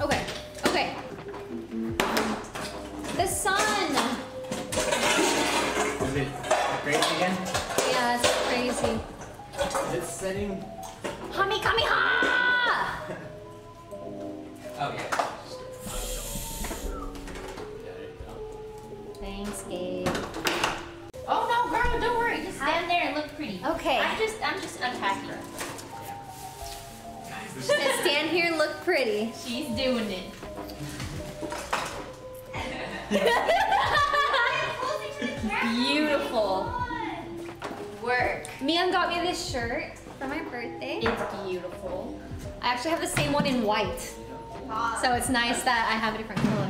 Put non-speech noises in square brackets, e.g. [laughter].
Okay, okay. The sun. Is it crazy again? Yeah, it's crazy. Is it setting? Hami kami ha! [laughs] Oh yeah. There you go. Thanks, Gabe. Oh no, girl, don't worry. Just stand there and look pretty. Okay. I'm just, I'm just unpacking. Guys, this [laughs] Just stand here and look pretty. She's doing it. Beautiful work. Mian got me this shirt for my birthday. It's beautiful. I actually have the same one in white. So it's nice that I have a different color.